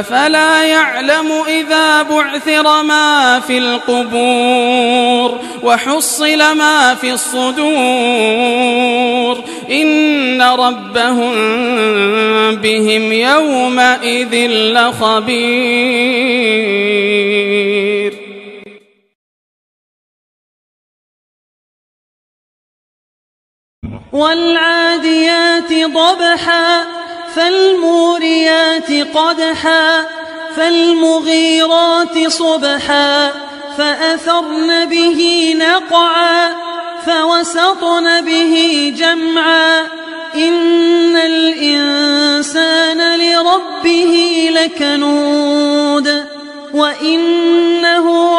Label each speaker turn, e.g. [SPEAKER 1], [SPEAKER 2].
[SPEAKER 1] أفلا يعلم إذا بعثر ما في القبور وحصل ما في الصدور إن ربهم بهم يومئذ لخبير.
[SPEAKER 2] والعاديات ضبحا فالموريات قدحا فالمغيرات صبحا فأثرن به نقعا فوسطن به جمعا. إن الإنسان لربه لكنود وإنه